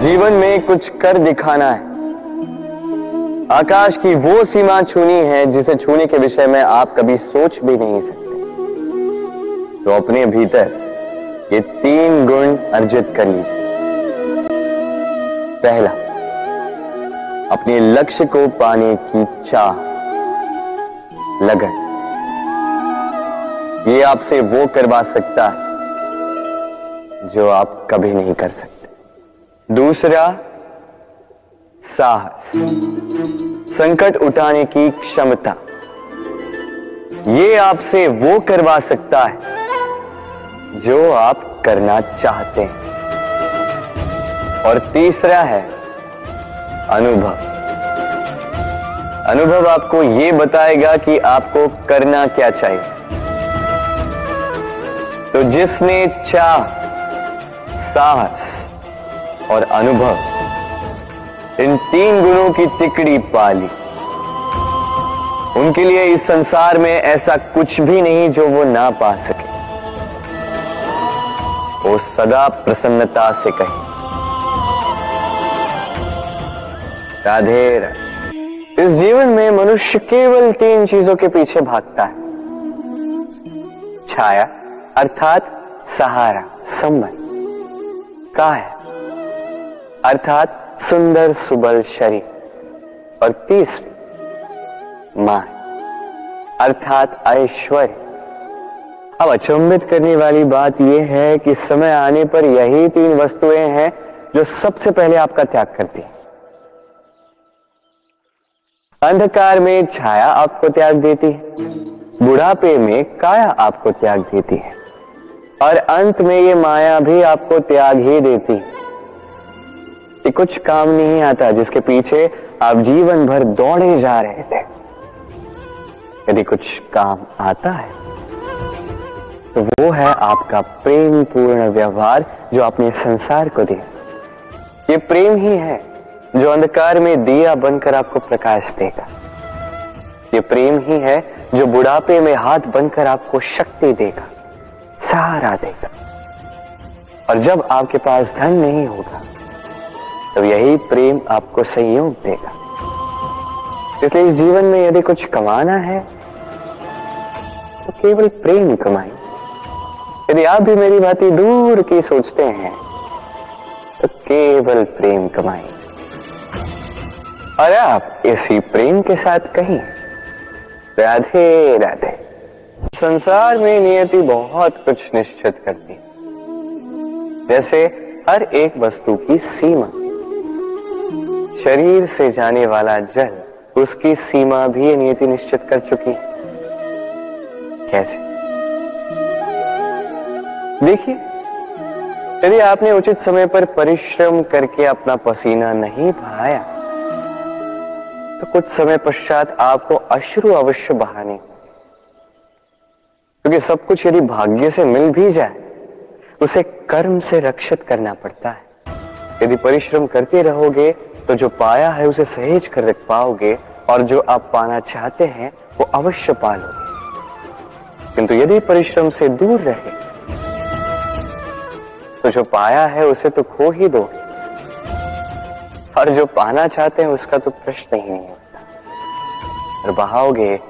जीवन में कुछ कर दिखाना है। आकाश की वो सीमा छूनी है जिसे छूने के विषय में आप कभी सोच भी नहीं सकते। तो अपने भीतर ये तीन गुण अर्जित कर लीजिए। पहला, अपने लक्ष्य को पाने की चाह, लगन। ये आपसे वो करवा सकता है जो आप कभी नहीं कर सकते। दूसरा, साहस। संकट उठाने की क्षमता। ये आपसे वो करवा सकता है, जो आप करना चाहते हैं। और तीसरा है, अनुभव। अनुभव आपको ये बताएगा कि आपको करना क्या चाहिए। तो जिसने चाह, साहस और अनुभव। इन तीन गुणों की तिकड़ी पाली। उनके लिए इस संसार में ऐसा कुछ भी नहीं जो वो ना पा सके। वो सदा प्रसन्नता से कहे। राधे राधे इस जीवन में मनुष्य केवल तीन चीज़ों के पीछे भागता है। छाया, अर्थात सहारा, संबंध। का है अर्थात सुंदर सुबल शरीर और तीसरी माँ। अर्थात ऐश्वर्य। अब अचंभित करने वाली बात यह है कि समय आने पर यही तीन वस्तुएँ हैं जो सबसे पहले आपका त्याग करती अंधकार में छाया आपको त्याग देती है, बुढ़ापे में काया आपको त्याग देती है, और अंत में ये माया भी आपको त्याग ही देती है। कि कुछ काम नहीं आता जिसके पीछे आप जीवन भर दौड़े जा रहे थे। यदि कुछ काम आता है तो वो है आपका प्रेम पूर्ण व्यवहार जो आपने संसार को दिया। ये प्रेम ही है जो अंधकार में दिया बनकर आपको प्रकाश देगा। ये प्रेम ही है जो बुढ़ापे में हाथ बनकर आपको शक्ति देगा, सहारा देगा। और जब आपके पास धन नहीं होगा तो यही प्रेम आपको संयोग देगा। इसलिए इस जीवन में यदि कुछ कमाना है तो केवल प्रेम कमाएँ यदि आप भी मेरी बातें दूर की सोचते हैं तो केवल प्रेम कमाएँ और आप इसी प्रेम के साथ कहीं राधे राधे। संसार में नियति बहुत कुछ निश्चित करती जैसे हर एक वस्तु की सीमा। शरीर से जाने वाला जल उसकी सीमा भी नियति निश्चित कर चुकी कैसे? देखिए, यदि आपने उचित समय पर परिश्रम करके अपना पसीना नहीं बहाया तो कुछ समय पश्चात आपको अश्रु अवश्य बहाने क्योंकि सब कुछ यदि भाग्य से मिल भी जाए, उसे कर्म से रक्षित करना पड़ता है। यदि परिश्रम करते रहोगे तो जो पाया है उसे सहेज कर रख पाओगे और जो आप पाना चाहते हैं, वो अवश्य पालोगे। किंतु यदि परिश्रम से दूर रहे तो जो पाया है उसे तो खो ही दो। और जो पाना चाहते हैं उसका तो प्रश्न ही नहीं होता। और बहाओगे